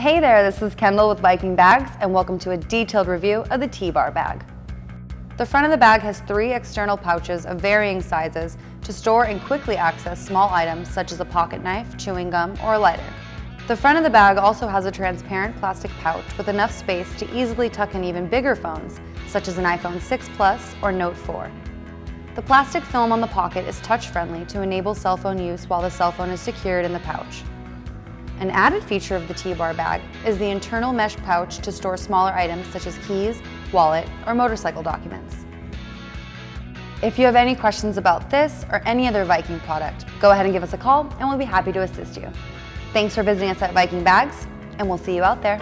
Hey there, this is Kendall with Viking Bags and welcome to a detailed review of the T-Bar bag. The front of the bag has three external pouches of varying sizes to store and quickly access small items such as a pocket knife, chewing gum, or a lighter. The front of the bag also has a transparent plastic pouch with enough space to easily tuck in even bigger phones, such as an iPhone 6 Plus or Note 4. The plastic film on the pocket is touch-friendly to enable cell phone use while the cell phone is secured in the pouch. An added feature of the T-Bar bag is the internal mesh pouch to store smaller items such as keys, wallet, or motorcycle documents. If you have any questions about this or any other Viking product, go ahead and give us a call and we'll be happy to assist you. Thanks for visiting us at Viking Bags, and we'll see you out there.